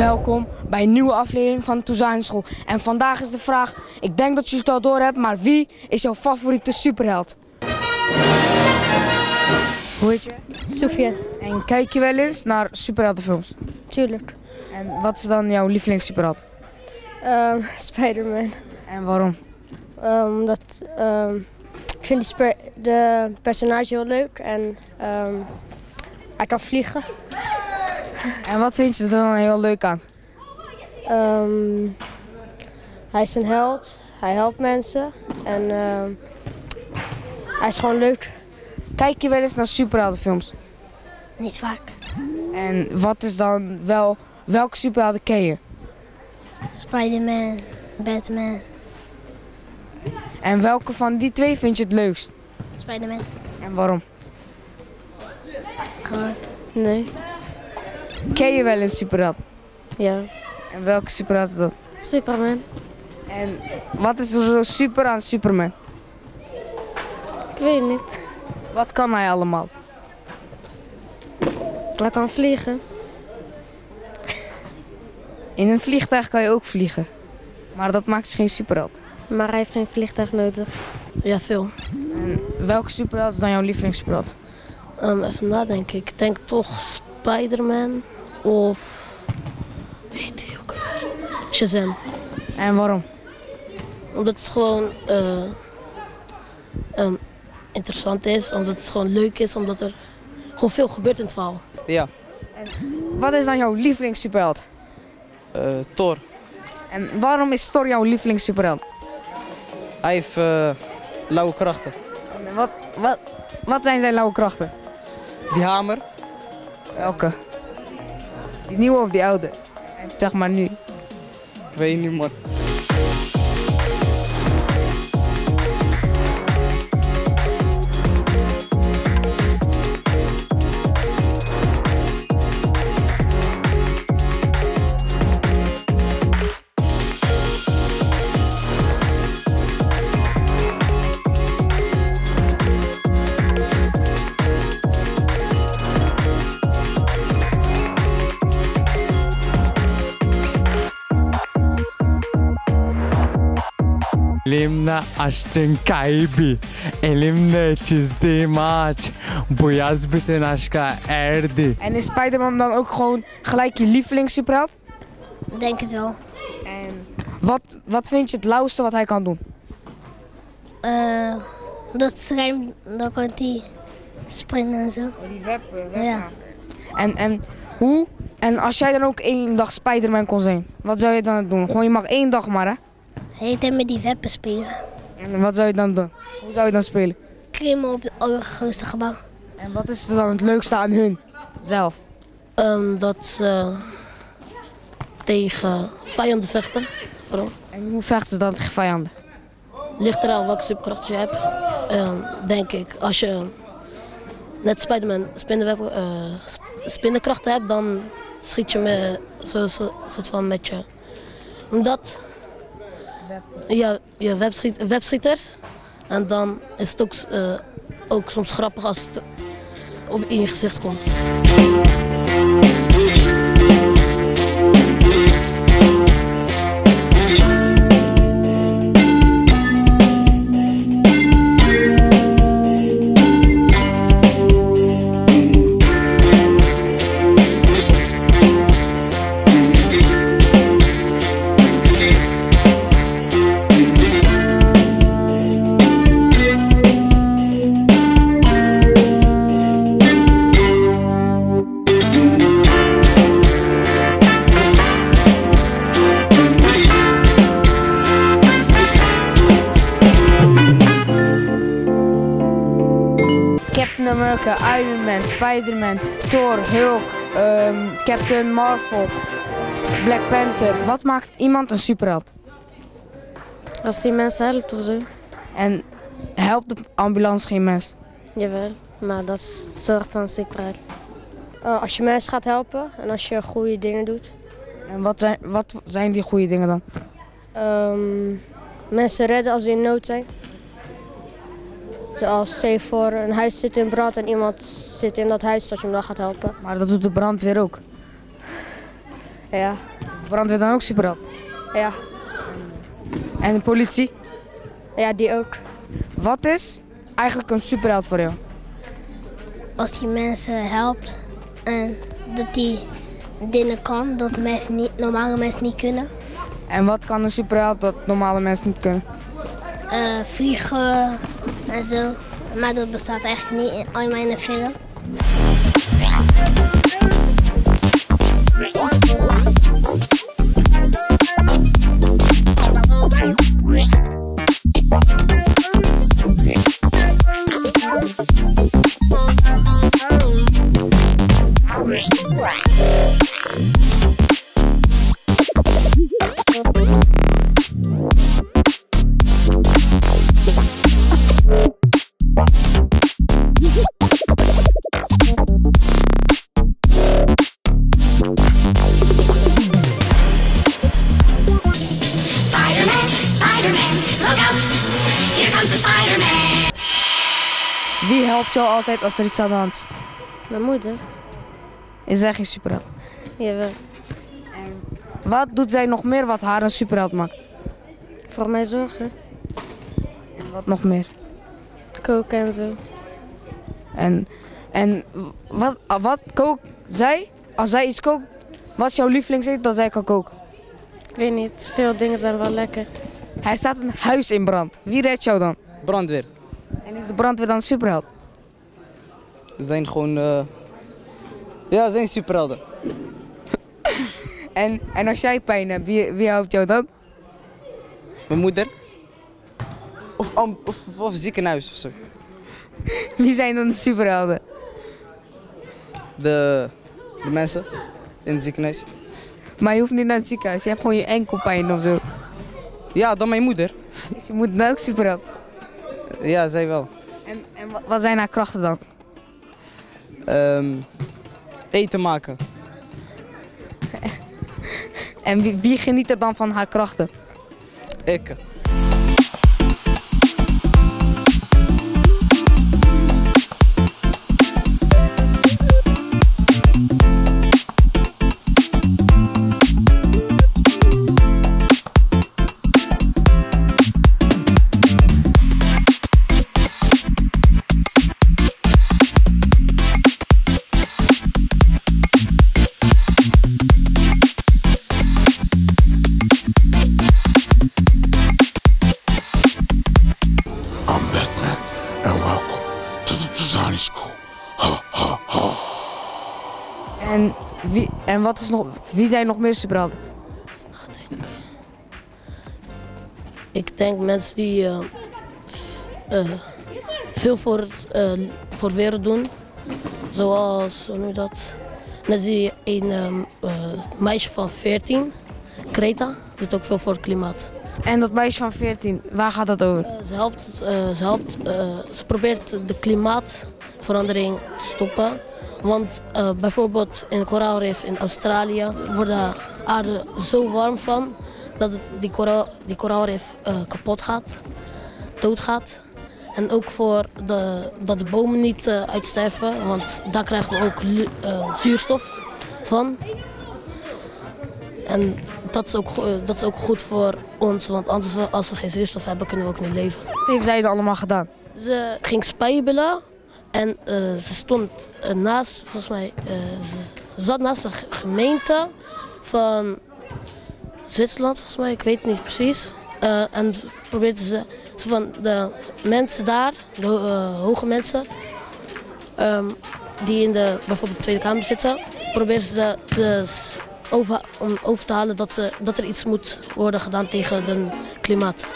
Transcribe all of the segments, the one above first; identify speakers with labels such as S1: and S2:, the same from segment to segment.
S1: Welkom bij een nieuwe aflevering van Toezijn School. En vandaag is de vraag, ik denk dat jullie het al door hebben, maar wie is jouw favoriete superheld? Hoe heet je?
S2: Sofia,
S1: En kijk je wel eens naar superheldenfilms?
S2: tuurlijk.
S1: En wat is dan jouw lievelingssuperheld?
S2: Ehm Spider-Man.
S1: En waarom?
S2: Ehm, omdat ehm, ik vind die de personage heel leuk en hij kan vliegen.
S1: En wat vind je er dan heel leuk aan?
S2: Ehm, hij is een held, hij helpt mensen en ehm, hij is gewoon leuk.
S1: Kijk je wel eens naar superheldenfilms?
S2: Niet vaak.
S1: En wat is dan wel, welke superhelden ken je?
S2: Spider-Man, Batman,
S1: En welke van die twee vind je het leukst?
S2: Spider-Man.
S1: En waarom?
S2: Gewoon. Nee.
S1: Ken je wel een superheld?
S2: Ja.
S1: En welke superheld is dat?
S2: Superman.
S1: En wat is er zo super aan Superman?
S2: Ik weet niet.
S1: Wat kan hij allemaal?
S2: Hij kan vliegen.
S1: In een vliegtuig kan je ook vliegen. Maar dat maakt dus geen superheld.
S2: Maar hij heeft geen vliegtuig nodig.
S3: Ja, veel.
S1: En welke superheld is dan jouw lievelingssuperheld?
S3: Ehm, even nadenken. Ik denk toch Spider-Man of... Weet die ook weer? Shazam.
S1: En waarom?
S3: Omdat het gewoon eh, ehm, interessant is, omdat het gewoon leuk is, omdat er gewoon veel gebeurt in het verhaal.
S4: Ja,
S1: Wat is dan jouw lievelingssuperheld?
S4: eh Thor.
S1: En waarom is Thor jouw lievelingssuperheld?
S4: Hij heeft eh, lauwe krachten.
S1: En wat, wat, wat zijn zijn lauwe krachten?
S4: Die hamer,
S1: Welke? Die nieuwe of die oude? Zeg maar nu.
S4: ik weet niet man.
S5: Elimle açtın kaybı, elimle çizdiğim maç, bu yaz bütün aşka erdi.
S1: En is Spider-Man dan ook gewoon gelijk je lievelingssuperheld?
S2: Denk het wel.
S1: En wat, wat vind je het lauwste wat hij kan doen?
S2: Eh, dat schuim, dan kan hij springen en zo.
S1: Die web,
S2: Ja.
S1: En, en hoe? En als jij dan ook één dag Spider-Man kon zijn, wat zou je dan doen? Gewoon je mag één dag maar hè?
S2: Heet hem met die weppen spelen.
S1: En wat zou je dan doen? Hoe zou je dan spelen?
S2: Klimmen op het allergrootste gebouw.
S1: En wat is er dan het leukste aan hun zelf?
S3: Ehm, dat ze tegen vijanden vechten, vooral.
S1: En hoe vechten ze dan tegen vijanden?
S3: Ligt eraan welke superkracht je hebt. Ehm, denk ik, als je net Spider-Man eh, sp- spinnenkrachten hebt, dan schiet je met, zo, zo, soort van met je. Omdat ja, webschiet, webschieters. En dan is het ook, eh, ook soms grappig als het op, in je gezicht komt.
S1: America, Iron Man, Spider-Man, Thor, Hulk, ehm, Captain Marvel, Black Panther. Wat maakt iemand een superheld?
S2: Als die mensen helpt of zo.
S1: En helpt de ambulance geen mens?
S2: Jawel, maar dat is een soort van zekerheid. Eh, als je mensen gaat helpen en als je goede dingen doet.
S1: En wat zijn, wat zijn die goede dingen dan?
S2: Ehm, mensen redden als ze in nood zijn. Zoals stel je voor een huis zit in brand en iemand zit in dat huis dat je hem dan gaat helpen.
S1: Maar dat doet de brandweer ook.
S2: Ja.
S1: Is de brandweer dan ook superheld?
S2: Ja.
S1: En de politie?
S2: Ja, die ook.
S1: Wat is eigenlijk een superheld voor jou?
S6: als hij mensen helpt en dat hij dingen kan dat mensen niet, normale mensen niet kunnen.
S1: En wat kan een superheld dat normale mensen niet kunnen?
S6: Eh, vliegen en zo. Maar dat bestaat eigenlijk niet in, alleen maar in een film.
S1: Wie helpt jou altijd als er iets aan de hand is?
S2: Mijn moeder.
S1: Is zij geen superheld?
S2: Jawel.
S1: Wat doet zij nog meer wat haar een superheld maakt?
S2: Voor mij zorgen.
S1: En wat nog meer?
S2: Koken en zo.
S1: En, en wat, wat kookt zij? Als zij iets kookt, wat is jouw lievelingseten dat zij kan koken?
S2: Ik weet niet. Veel dingen zijn wel lekker.
S1: Hij staat een huis in brand. Wie redt jou dan?
S4: Brandweer.
S1: En is de brandweer dan een superheld?
S4: Ze zijn gewoon... eh, Ja, ze zijn superhelden.
S1: En, en als jij pijn hebt, wie, wie helpt jou dan?
S4: Mijn moeder. Of, of, of, ziekenhuis of zo.
S1: Wie zijn dan de superhelden?
S4: De, de mensen in het ziekenhuis.
S1: Maar je hoeft niet naar het ziekenhuis, je hebt gewoon je enkelpijn of zo.
S4: Ja, dan mijn moeder.
S1: Dus je moet dan ook superheld.
S4: Ja, zij wel.
S1: En, en wa- wat zijn haar krachten dan?
S4: Ehm, eten maken.
S1: En wie, wie geniet er dan van haar krachten?
S4: Ik.
S1: En wat is nog, wie zijn nog meer superhelden?
S3: Ik denk mensen die eh, eh, veel voor, het, eh, voor de wereld doen. Zoals, je dat? Net die een ehm, eh, meisje van 14, Greta, doet ook veel voor het klimaat.
S1: En dat meisje van 14, waar gaat dat over?
S3: Eh, ze, helpt, eh, ze, helpt, eh, ze probeert de klimaatverandering te stoppen. Want bijvoorbeeld in de koraalrif in Australië wordt de aarde zo warm van dat die, koraal, die koraalrif kapot gaat, doodgaat. En ook voor de, dat de bomen niet uitsterven, want daar krijgen we ook zuurstof van. En dat is, ook, eh, dat is ook goed voor ons, want anders als we geen zuurstof hebben, kunnen we ook niet leven.
S1: Wat heeft zij dan allemaal gedaan?
S3: Ze ging spijbelen en eh, ze stond eh, naast, volgens mij, ze zat naast de g- gemeente van Zwitserland, volgens mij, ik weet het niet precies. En probeerde ze, van de mensen daar, de ho- hoge mensen, ehm, die in de bijvoorbeeld Tweede Kamer zitten, probeerden ze de, s- over, om over te halen dat, ze, dat er iets moet worden gedaan tegen het klimaat.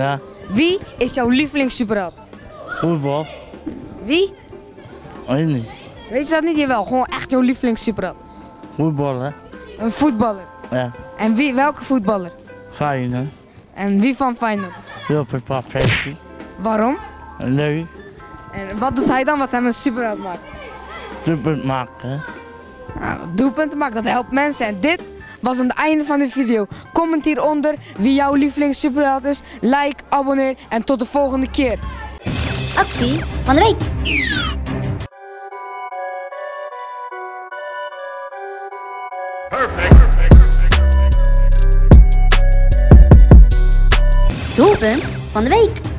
S7: Ja,
S1: wie is jouw lievelingssuperheld?
S7: voetbal.
S1: Wie?
S7: Weet niet.
S1: Weet je dat niet? Jawel, gewoon echt jouw lievelingssuperheld.
S7: Voetbal, hè?
S1: Een voetballer.
S7: Ja,
S1: En wie, welke voetballer?
S7: Feyenoord.
S1: En wie van Feyenoord?
S7: Van Persie.
S1: Waarom?
S7: Leuk.
S1: En wat doet hij dan wat hem een superheld maakt?
S7: Super maken.
S1: Nou, doelpunten maken, dat helpt mensen. En dit was dan het einde van de video. Comment hieronder wie jouw lievelings superheld is. Like, abonneer en tot de volgende keer.
S8: Actie van de week. Doelpunt van de week.